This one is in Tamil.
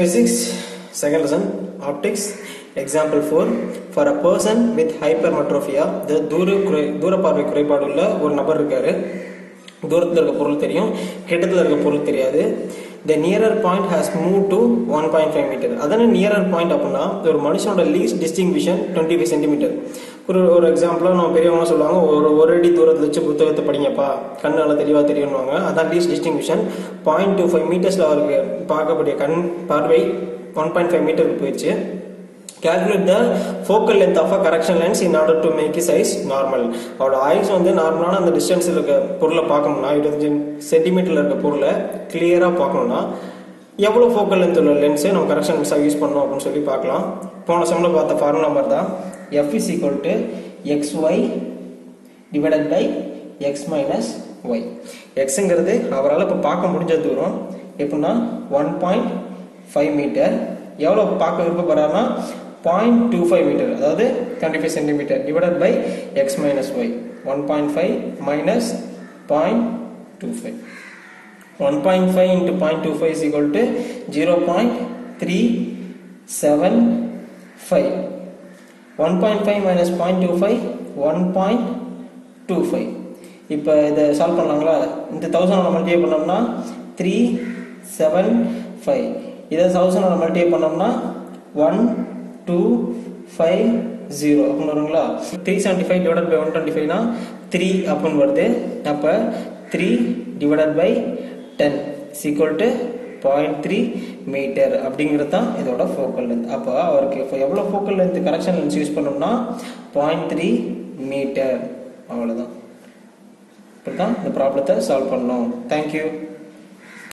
Physics, second lesson, optics, example 4. For a person with hypermetropia, the தூர தூர பார்வை குறைபாடுள்ள ஒரு நபர் இருக்காரு தூரத்தில் இருக்க பொருள் தெரியும் கிட்டத்தில் இருக்க பொருள் தெரியாது the nearer point has move to one point five metre அதான நியரர் பாயிண்ட் அப்படின்னா ஒரு மனுஷனோட least distinct vision twenty five centimetre ஒரு ஒரு எக்ஸாம்பிளாக நம்ம பெரியவங்க சொல்லுவாங்க ஒரு ஒரு அடி தூரத்தில் வச்சு புத்தகத்தை படிங்கப்பா கண்ணால் தெளிவாக தெரியும்வாங்க அதான் least distinct vision point two five மீட்டர்ஸில் அவருக்கு பார்க்கக்கூடிய கண் பார்வை ஒன் பாயிண்ட் ஃபைவ் மீட்டருக்கு போயிடுச்சு calculate the focal length of a correction lens in order to make his eyes normal. அவரோட ஐஸ் வந்து நார்மலான அந்த டிஸ்டன்ஸில் இருக்க பொருளை பார்க்கணும்னா இருபத்தஞ்சு சென்டிமீட்டரில் இருக்க பொருளை கிளியராக பார்க்கணும்னா எவ்வளோ ஃபோக்கல் லென்த் உள்ள லென்ஸை நம்ம கரெக்ஷன் லென்ஸாக யூஸ் பண்ணோம் அப்படின்னு சொல்லி பார்க்கலாம். போன செம்மில் பார்த்த ஃபார்முலா மாதிரி தான் F is equal to X Y divided by X minus Y எக்ஸுங்கிறது அவரால் இப்போ பார்க்க முடிஞ்ச தூரம். எப்படின்னா ஒன் பாயிண்ட் ஃபைவ் மீட்டர் எவ்வளோ பார்க்க விருப்பப்படுறாருன்னா பாயிண்ட் டூ ஃபைவ் மீட்டர் அதாவது twenty five centimetre divided by X minus Y one point five minus point two five one point five into point two five is equal to zero point three seven five one point five minus point two five one point two five இப்போ இதை சால்வ் பண்ணலாங்களா? இந்த தௌசண்ட் மல்டிப்ளை பண்ணோம்னா த்ரீ செவன் ஃபைவ் இதை தௌசண்ட் மல்டிப்ளை பண்ணோம்னா ஒன் டூ ஃபைவ் ஜீரோ அப்படின்னு வருங்களா three seventy five divide by one twenty ஃபைவ்னா three அப்படின்னு வருது. அப்போ three divided by ten equal to point three metre அப்படிங்கிறது தான் இதோட ஃபோக்கல் லென்த் அப்போ அவருக்கு இப்போ எவ்வளோ focal length correction lens use பண்ணோம்னா பாயிண்ட் த்ரீ மீட்டர் அவ்வளோதான் இப்படி தான் இந்த ப்ராப்ளத்தை சால்வ் பண்ணோம். தேங்க்யூ